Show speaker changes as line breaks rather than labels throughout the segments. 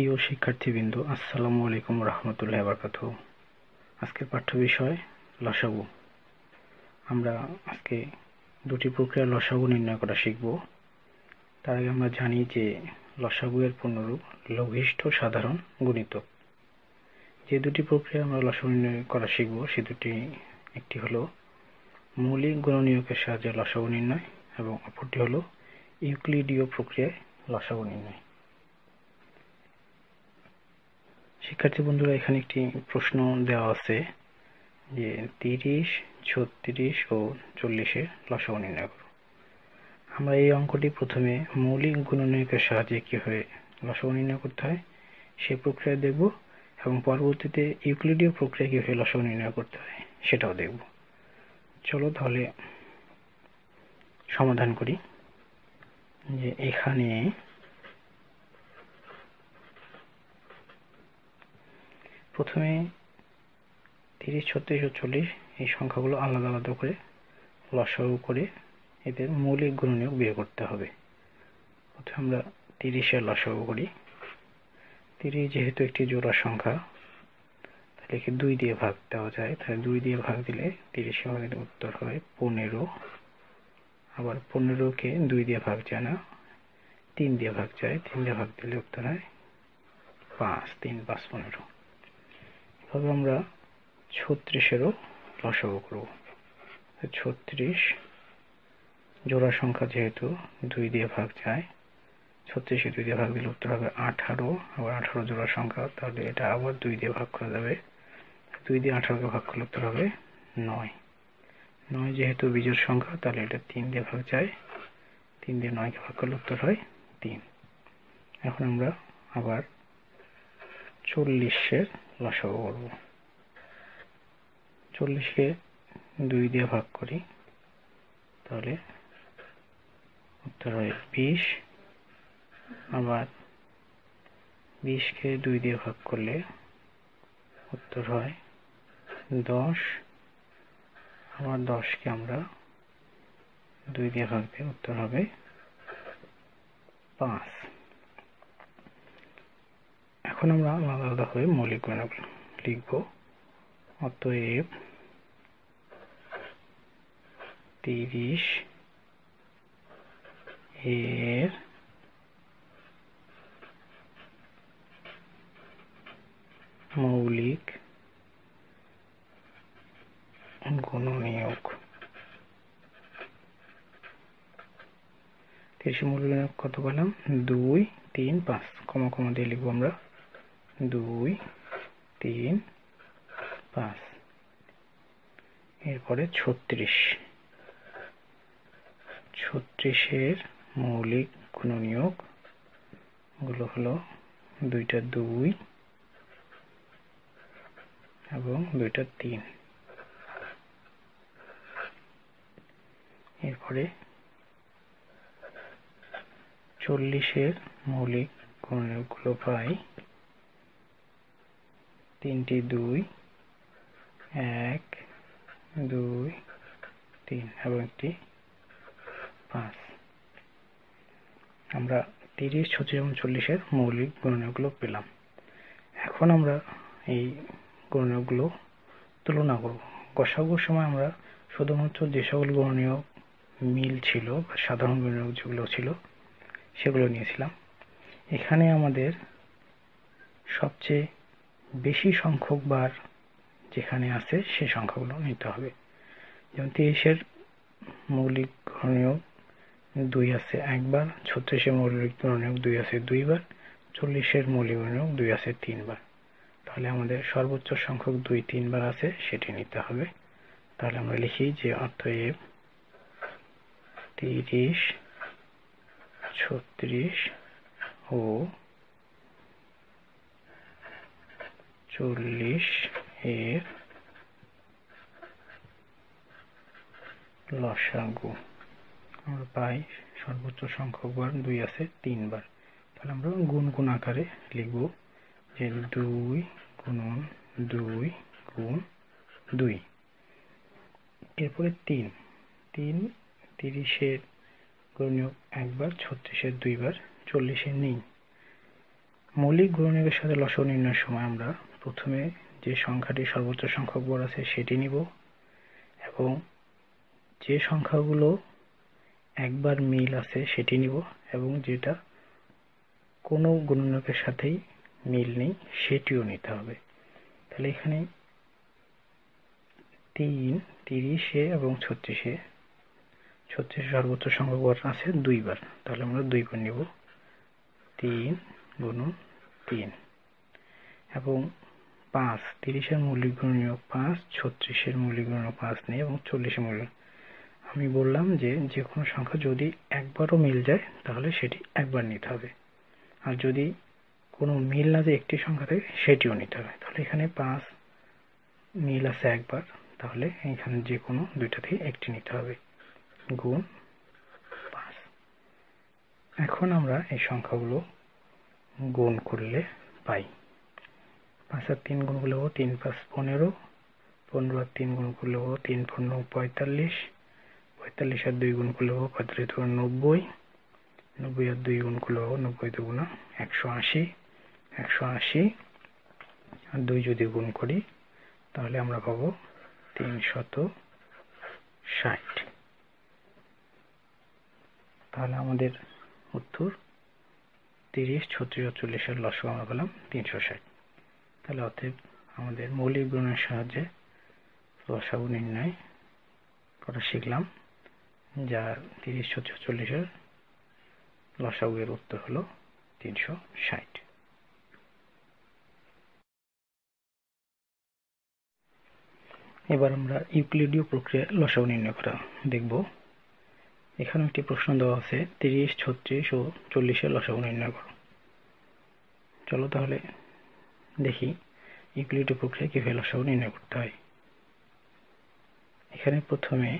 প্রিয় শিক্ষার্থীবৃন্দ, আসসালামু আলাইকুম রহমতুল্লাহ বরকাত আজকের পাঠ্য বিষয় লসাগু। আমরা আজকে দুটি প্রক্রিয়ার লসাগু নির্ণয় করা শিখব। তার আগে আমরা জানি যে লসাগু এর পূর্ণরূপ লঘিষ্ঠ সাধারণ গুণিতক যে দুটি প্রক্রিয়া আমরা লসাগু নির্ণয় করা শিখব, সে দুটি, একটি হলো মৌলিক গুণনীয়কের সাহায্যে লসাগু নির্ণয় এবং অপরটি হলো ইউক্লিডীয় প্রক্রিয়ায় লসাগু নির্ণয়। শিক্ষার্থী বন্ধুরা, এখানে একটি প্রশ্ন দেওয়া আছে যে তিরিশ, ছত্রিশ ও চল্লিশের লসাগু নির্ণয় করো। আমরা এই অঙ্কটি প্রথমে মৌলিক গুণনীয়কের সাহায্যে কীভাবে লসাগু নির্ণয় করতে হয় সেই প্রক্রিয়া দেখব এবং পরবর্তীতে ইউক্লিডীয় প্রক্রিয়া কীভাবে লসাগু নির্ণয় করতে হয় সেটাও দেখব। চলো তাহলে সমাধান করি যে এখানে প্রথমে তিরিশ, ছত্রিশ ও চল্লিশ এই সংখ্যাগুলো আলাদা আলাদা করে লসাগু করে এদের মৌলিক গুণনীয়ক বের করতে হবে। প্রথমে আমরা তিরিশের লসাগু করি। তিরিশ যেহেতু একটি জোড়া সংখ্যা, তাহলে একে দুই দিয়ে ভাগ দেওয়া যায়। তাহলে দুই দিয়ে ভাগ দিলে তিরিশে ভাগের উত্তর হয় পনেরো। আবার পনেরোকে দুই দিয়ে ভাগ যায় না, তিন দিয়ে ভাগ যায়। তিন দিয়ে ভাগ দিলে উত্তর হয় পাঁচ, তিন, পাঁচ, পনেরো। এভাবে আমরা ছত্রিশেরও লসাগু করব। ছত্রিশ জোড়া সংখ্যা যেহেতু দুই দিয়ে ভাগ যায়, ছত্রিশে দুই দিয়ে ভাগ দিলে উত্তর হবে আঠারো। আবার আঠারো জোড়া সংখ্যা, তাহলে এটা আবার দুই দিয়ে ভাগ করা যাবে। দুই দিয়ে আঠারোকে ভাগ করলে উত্তর হবে নয়। নয় যেহেতু বিজোড় সংখ্যা, তাহলে এটা তিন দিয়ে ভাগ যায়। তিন দিয়ে নয়কে ভাগ করলে উত্তর হয় তিন। এখন আমরা আবার চল্লিশের লসাগু করব। চল্লিশকে দুই দিয়ে ভাগ করি, তাহলে উত্তর হয় বিশ। আবার বিশকে দুই দিয়ে ভাগ করলে উত্তর হয় দশ। আবার দশকে আমরা দুই দিয়ে ভাগ দিয়ে উত্তর হবে পাঁচ। এখন আমরা আলাদা হয়ে মৌলিক গুণক লিখব। অতএব তিরিশ এর মৌলিক গুণনীয়ক। তিরিশ মৌলিক কত পেলাম? দুই, তিন, পাঁচ। কমা কমা দিয়ে লিখব আমরা। দুই, তিন, পাঁচ। এরপরে ছত্রিশ। ছত্রিশের মৌলিক গুণনীয়কগুলো হলো দুইটা দুই এবং দুইটা তিন। এরপরে চল্লিশের মৌলিক গুণনীয়কগুলো পাই। তিনটি দুই, এক, দুই, তিন এবং একটি পাঁচ। আমরা তিরিশ, ছত্রিশ এবং চল্লিশের মৌলিক গুণনীয়কগুলো পেলাম। এখন আমরা এই গুণনীয়কগুলো তুলনা করব। গসাগুর সময় আমরা শুধুমাত্র যে সকল গুণনীয়ক মিল ছিল বা সাধারণ গুণনীয়ক যেগুলো ছিল, সেগুলো নিয়েছিলাম। এখানে আমাদের সবচেয়ে বেশি সংখ্যক বার যেখানে আছে সে সংখ্যাগুলো নিতে হবে। যেমন তিরিশের মৌলিক গুণনীয়ক দুই আছে একবার, ছত্রিশের মৌলিক গুণনীয়ক দুই আছে দুইবার, চল্লিশের মৌলিক গুণনীয়ক দুই আছে তিনবার। তাহলে আমাদের সর্বোচ্চ সংখ্যক দুই তিনবার আছে, সেটি নিতে হবে। তাহলে আমরা লিখি যে অতএব তিরিশ, ছত্রিশ ও চল্লিশ এর লসাগু। আমরা পাই সর্বোচ্চ সংখ্যক বার, দুই আছে তিনবার তাহলে আমরা গুণ গুণ আকারে লিখব যে দুই গুণন দুই গুণ দুই। এরপরে তিন। তিন তিরিশের গুণনীয়ক একবার, ছত্রিশের দুইবার, চল্লিশের নেই। মৌলিক গুণনীয়কের সাথে লসাগু নির্ণয়ের সময় আমরা প্রথমে যে সংখ্যাটি সর্বোচ্চ সংখ্যক বড় আছে সেটি নিব এবং যে সংখ্যাগুলো একবার মিল আছে সেটি নিব এবং যেটা কোনো গুণনীয়কের সাথেই মিল নেই সেটিও নিতে হবে। তাহলে এখানে তিন, তিরিশে এবং ছত্রিশে ছত্রিশে সর্বোচ্চ সংখ্যক বার আছে দুইবার। তাহলে আমরা দুইবার নিব। তিন গুণন তিন। এবং পাঁচ, তিরিশের মৌলিক গুণনীয়ক পাঁচ, ছত্রিশের মৌলিক গুণনীয়ক পাঁচ নেই এবং চল্লিশের মৌলিক। আমি বললাম যে যে কোনো সংখ্যা যদি একবারও মিল যায়, তাহলে সেটি একবার নিতে হবে। আর যদি কোনো মিল না যে একটি সংখ্যা থাকে, সেটিও নিতে হবে। তাহলে এখানে পাঁচ মিল আছে একবার, তাহলে এখানে যে কোনো দুইটা থেকে একটি নিতে হবে। গুণ পাঁচ। এখন আমরা এই সংখ্যাগুলো গুণ করলে পাই। পাঁচ আর তিন গুণ করলে তিন পাঁচ পনেরো পনেরো আর তিন গুণ করলে তিন পনেরো পঁয়তাল্লিশ পঁয়তাল্লিশ আর দুই গুণ করলে পঁয়তাল্লিশ নব্বই নব্বই আর দুই গুণ করলে নব্বই দুগুণা একশো আশি একশো আশি আর দুই যদি গুণ করি, তাহলে আমরা পাবো তিনশত ষাট। তাহলে আমাদের উত্তর তিরিশ, ছত্রিশ চল্লিশের লসক আমরা পেলাম তিনশো ষাট। তাহলে অতএব আমাদের মৌলিক গুণের সাহায্যে লসাগু নির্ণয় করা শিখলাম, যা তিরিশ ছত্রিশ চল্লিশের লসাগুয়ের উত্তর হলো তিনশো ষাট। এবার আমরা ইউক্লিডীয় প্রক্রিয়া লসাগু নির্ণয় করা দেখব। এখানে একটি প্রশ্ন দেওয়া আছে, তিরিশ, ছত্রিশ ও চল্লিশের লসাগু নির্ণয় করো। চলো তাহলে দেখি ইউক্লিডীয় প্রক্রিয়া কীভাবে লসাগু নির্ণয় করতে হয়। এখানে প্রথমে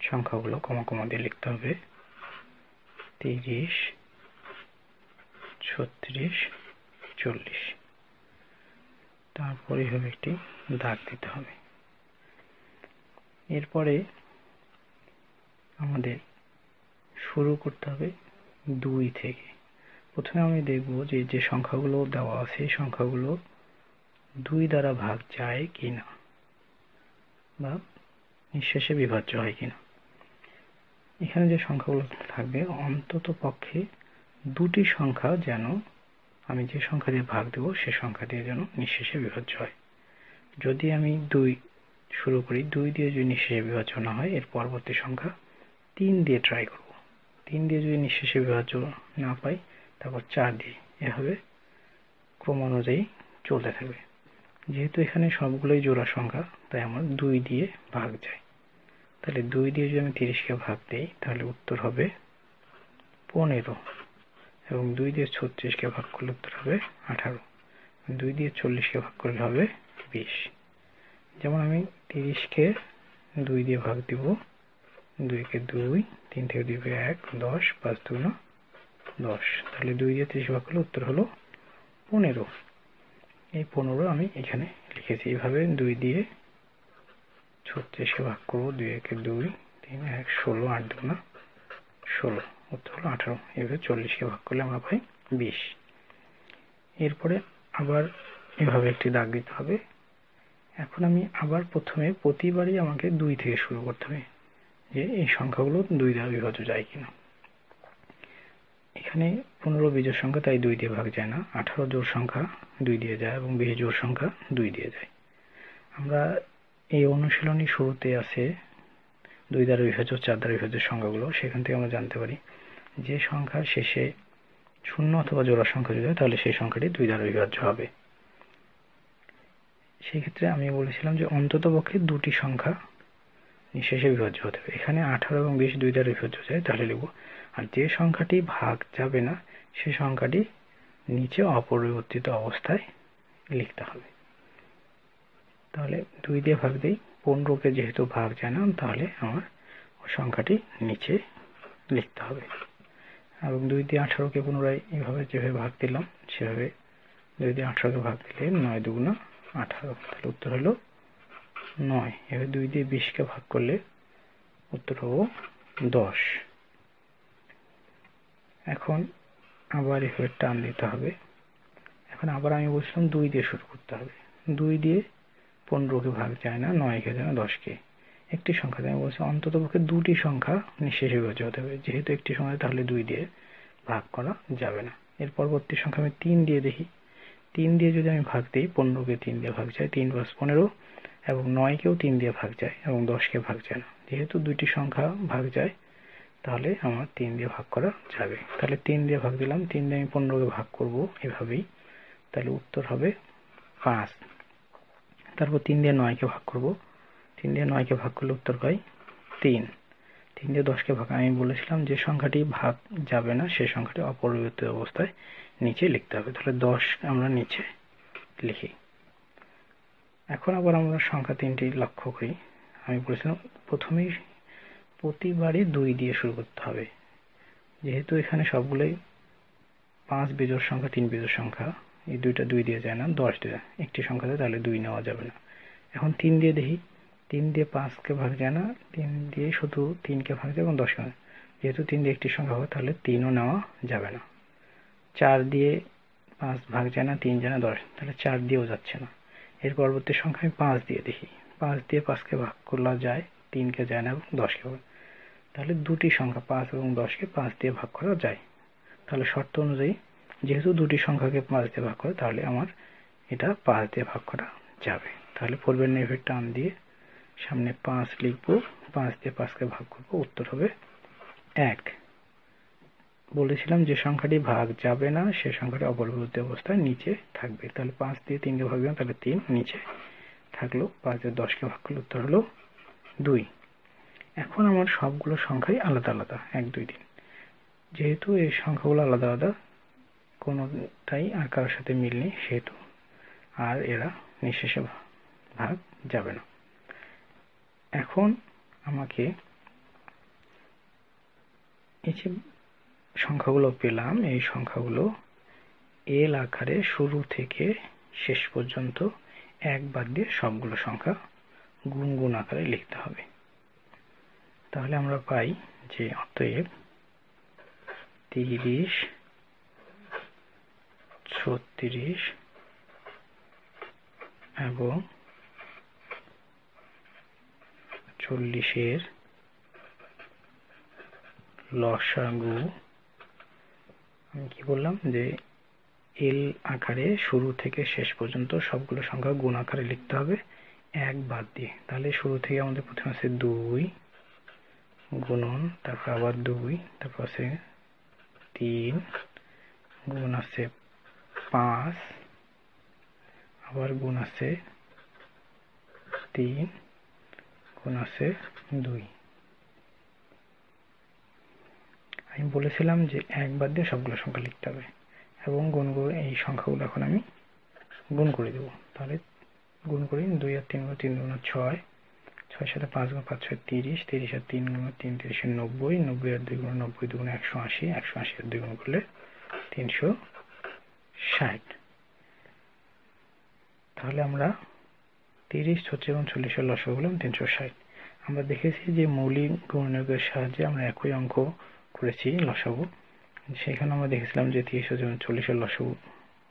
সংখ্যাগুলো কমা কমা দিয়ে লিখতে হবে। তিরিশ, ছত্রিশ, চল্লিশ। তারপরে হবে একটি দাগ দিতে হবে। এরপরে আমাদের শুরু করতে হবে দুই থেকে। প্রথমে আমি দেখব যে যে সংখ্যাগুলো দেওয়া আছে সেই সংখ্যাগুলো দুই দ্বারা ভাগ যায় কি না বা নিঃশেষে বিভাজ্য হয় কিনা। এখানে যে সংখ্যাগুলো থাকবে, অন্তত পক্ষে দুটি সংখ্যা যেন আমি যে সংখ্যা দিয়ে ভাগ দেব, সে সংখ্যা দিয়ে যেন নিঃশেষে বিভাজ্য হয়। যদি আমি দুই শুরু করি, দুই দিয়ে যদি নিঃশেষে বিভাজ্য না হয়, এর পরবর্তী সংখ্যা তিন দিয়ে ট্রাই করব। তিন দিয়ে যদি নিঃশেষে বিভাজ্য না পাই তারপর চার দিয়ে এভাবে ক্রমানুযায়ী চলতে থাকবে। যেহেতু এখানে সবগুলোই জোড়া সংখ্যা, তাই আমার দুই দিয়ে ভাগ যায় তাহলে দুই দিয়ে যদি আমি তিরিশকে ভাগ দিই, তাহলে উত্তর হবে পনেরো এবং দুই দিয়ে ছত্রিশকে ভাগ করলে উত্তর হবে আঠারো। দুই দিয়ে চল্লিশকে ভাগ করলে হবে বিশ। যেমন আমি তিরিশকে দুই দিয়ে ভাগ দিব, দুইকে দুই, তিন থেকে দুই এক, দশ, পাঁচ, দুগুণ দশ। তাহলে দুই দিয়ে তিরিশ ভাগ করলে উত্তর হলো পনেরো। এই পনেরো আমি এখানে লিখেছি। এইভাবে দুই দিয়ে ছত্রিশকে ভাগ করব দুই একে দুই, তিন, এক, ষোলো, আট দুগুণা ষোলো। উত্তর হলো আঠারো। এভাবে চল্লিশকে ভাগ করলে আমরা পাই বিশ। এরপরে আবার এভাবে একটি দাগ দিতে হবে। এখন আমি আবার প্রথমে প্রতিবারই আমাকে দুই থেকে শুরু করতে হবে যে এই সংখ্যাগুলো দুই দ্বারা বিভাজ্য যায় কিনা। এখানে পনেরো বিজোড় সংখ্যা, তাই দুই দিয়ে ভাগ যায় না। আঠারো জোড় সংখ্যা দুই দিয়ে যায় এবং বিশ জোড় সংখ্যা দুই দিয়ে যায়। আমরা এই অনুশীলনী শুরুতে আছে দুই দ্বারা বিভাজ্য, চার দ্বারা বিভাজ্য সংখ্যাগুলো। সেখান থেকে আমরা জানতে পারি যে সংখ্যার শেষে শূন্য অথবা জোড়া সংখ্যা যদি হয়, তাহলে সেই সংখ্যাটি দুই দ্বারা বিভাজ্য হবে। সেই ক্ষেত্রে আমি বলেছিলাম যে অন্তত পক্ষে দুটি সংখ্যা নিঃশেষে বিভাজ্য হতে হবে এখানে আঠারো এবং বিশ দুই দ্বারা বিভাজ্য যায়, তাহলে লিখব আর যে সংখ্যাটি ভাগ যাবে না, সে সংখ্যাটি নিচে অপরিবর্তিত অবস্থায় লিখতে হবে। তাহলে দুই দিয়ে ভাগ দিই, পনেরোকে যেহেতু ভাগ না তাহলে আমার সংখ্যাটি নিচে লিখতে হবে। এবং দুই দিয়ে আঠারোকে পুনরায় এইভাবে যেভাবে ভাগ দিলাম, সেভাবে দুই দিয়ে আঠারোকে ভাগ দিলে নয় দুগুণা আঠারো। তাহলে উত্তর হলো নয়। এবার দুই দিয়ে বিশকে ভাগ করলে উত্তর হব দশ। এখন আবার এভাবে টান দিতে হবে। এখন আবার আমি বলছিলাম দুই দিয়ে শুরু করতে হবে। দুই দিয়ে পনেরোকে ভাগ যায় না, নয়কে যায় না, দশকে। একটি সংখ্যা আমি বলছি অন্তত পক্ষে দুটি সংখ্যা নিঃশেষ বিভাজ্য হতে হবে। যেহেতু একটি সংখ্যা তাহলে দুই দিয়ে ভাগ করা যাবে না। এর পরবর্তী সংখ্যা আমি তিন দিয়ে দেখি। তিন দিয়ে যদি আমি ভাগ দিই, পনেরোকে তিন দিয়ে ভাগ যায়, তিন পাঁচ পনেরো, এবং নয়কেও তিন দিয়ে ভাগ যায়, এবং দশকে ভাগ যায় না। যেহেতু দুইটি সংখ্যা ভাগ যায় তাহলে আমার তিন দিয়ে ভাগ করা যাবে। তাহলে তিন দিয়ে ভাগ দিলাম, তিন দিয়ে আমি পনেরোকে ভাগ করব এভাবেই। তাহলে উত্তর হবে পাঁচ। তারপর তিন দিয়ে নয়কে ভাগ করব। তিন দিয়ে নয়কে ভাগ করলে উত্তর পাই তিন। তিন দিয়ে দশকে ভাগ, আমি বলেছিলাম যে সংখ্যাটি ভাগ যাবে না, সে সংখ্যাটি অপরিবর্তিত অবস্থায় নিচে লিখতে হবে। তাহলে দশ আমরা নিচে লিখি। এখন আবার আমরা সংখ্যা তিনটি লক্ষ্য করি। আমি বলেছিলাম প্রথমেই প্রতিবারই দুই দিয়ে শুরু করতে হবে। যেহেতু এখানে সবগুলোই পাঁচ বিজোড় সংখ্যা, তিন বিজোড় সংখ্যা, এই দুইটা দুই দিয়ে যায় না, দশ দিয়ে একটি সংখ্যা দেয় তাহলে দুই নেওয়া যাবে না। এখন তিন দিয়ে দেখি, তিন দিয়ে পাঁচকে ভাগ যায় না, তিন দিয়ে শুধু তিনকে ভাগ যায় এবং দশকে যেহেতু তিন দিয়ে একটি সংখ্যা হবে, তাহলে তিনও নেওয়া যাবে না। চার দিয়ে পাঁচ ভাগ যায় না, তিন যায় না, দশ, তাহলে চার দিয়েও যাচ্ছে না। এর পরবর্তী সংখ্যা আমি পাঁচ দিয়ে দেখি। পাঁচ দিয়ে পাঁচকে ভাগ করলে যায়, তিনকে যায় না এবং দশকে ভাগ। তাহলে দুটি সংখ্যা, পাঁচ এবং দশকে পাঁচ দিয়ে ভাগ করা যায়। তাহলে শর্ত অনুযায়ী যেহেতু দুটি সংখ্যাকে পাঁচ দিয়ে ভাগ করে, তাহলে আমার এটা পাঁচ দিয়ে ভাগ করা যাবে। তাহলে পূর্বের নেভের টান দিয়ে সামনে পাঁচ লিখব, পাঁচ দিয়ে পাঁচকে ভাগ করব, উত্তর হবে এক। বলেছিলাম যে সংখ্যাটি ভাগ যাবে না, সে সংখ্যাটি অপরিবর্তিত অবস্থায় নিচে থাকবে। তাহলে পাঁচ দিয়ে তিনকে ভাগ দিলাম, তাহলে তিন নিচে থাকল, পাঁচ দিয়ে দশকে ভাগ করলে উত্তর হলো দুই। এখন আমার সবগুলো সংখ্যাই আলাদা আলাদা, এক, দুই, তিন। যেহেতু এই সংখ্যাগুলো আলাদা আলাদা, কোনোটাই আর কারোর সাথে মিল নেই, সেহেতু আর এরা নিঃশেষে ভাগ যাবে না। এখন আমাকে এই যে সংখ্যাগুলো পেলাম, এই সংখ্যাগুলো এল আকারে শুরু থেকে শেষ পর্যন্ত এক বাদ দিয়ে সবগুলো সংখ্যা গুণ আকারে লিখতে হবে। তাহলে আমরা পাই যে অতএব তিরিশ, ছত্রিশ এবং চল্লিশের লসাগু, আমি কি বললাম যে এল আকারে শুরু থেকে শেষ পর্যন্ত সবগুলো সংখ্যা গুণ আকারে লিখতে হবে, এক বাদ দিয়ে। তাহলে শুরু থেকে আমাদের প্রথমে আছে দুই গুণন তারপর আবার দুই, তারপর আছে তিন, গুণ আছে পাঁচ, আবার গুণ আছে তিন, গুণ আছে দুই। আমি বলেছিলাম যে একবার দিয়ে সবগুলো সংখ্যা লিখতে হবে এবং গুণ এই সংখ্যাগুলো এখন আমি গুণ করে দেব। তাহলে গুণ করি দুই আর তিন গুণ তিন গুণ ছয় ছয় সাথে পাঁচ গুণ পাঁচ ছয় তিরিশ তিরিশ আর তিন গুণ তিন, তিরিশে নব্বই নব্বই আর দুই গুণ নব্বই দুগুণ একশো আশি একশো আশি আর দুই গুণ করলে তিনশো ষাট। তাহলে আমরা তিরিশ, ছত্রিশ এবং চল্লিশের লসক হলাম তিনশো ষাট। আমরা দেখেছি যে মৌলিক গুণনীয়কের সাহায্যে আমরা একই অঙ্ক করেছি, লসাগু। সেখানে আমরা দেখেছিলাম যে তিরিশ এবং চল্লিশের লসাগু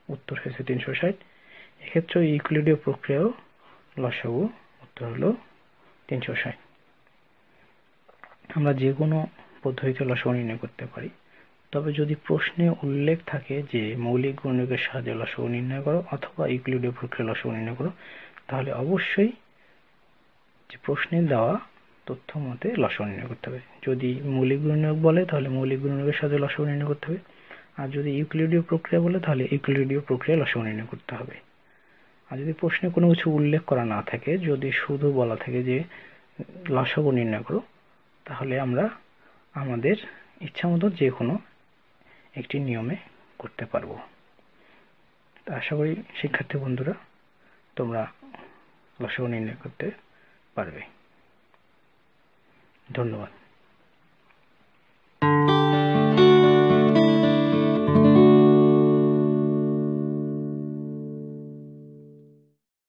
উত্তর হয়েছে তিনশো ষাট। এক্ষেত্রে ইকুলিডীয় প্রক্রিয়াও লসাগু উত্তর হলো তিনশো ষাট আমরা যে কোনো পদ্ধতিতে লসাগু নির্ণয় করতে পারি। তবে যদি প্রশ্নে উল্লেখ থাকে যে মৌলিক গুণনীয়কের সাহায্যে লসাগু নির্ণয় করো অথবা ইউক্লিডীয় প্রক্রিয়া লসাগু নির্ণয় করো, তাহলে অবশ্যই যে প্রশ্নে দেওয়া তথ্য মতে লসাগু নির্ণয় করতে হবে। যদি মৌলিক গুণনীয়ক বলে, তাহলে মৌলিক গুণনীয়কের সাহায্যে লসাগু নির্ণয় করতে হবে। আর যদি ইউক্লিডীয় প্রক্রিয়া বলে, তাহলে ইউক্লিডীয় প্রক্রিয়া লসাগু নির্ণয় করতে হবে। আর যদি প্রশ্নে কোনো কিছু উল্লেখ করা না থাকে, যদি শুধু বলা থাকে যে লসাগু নির্ণয় করো, তাহলে আমরা আমাদের ইচ্ছা মতো যে কোনো একটি নিয়মে করতে পারব। আশা করি শিক্ষার্থী বন্ধুরা, তোমরা লসাগু নির্ণয় করতে পারবে। ধন্যবাদ।